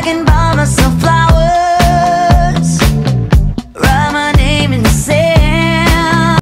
jogging by myself.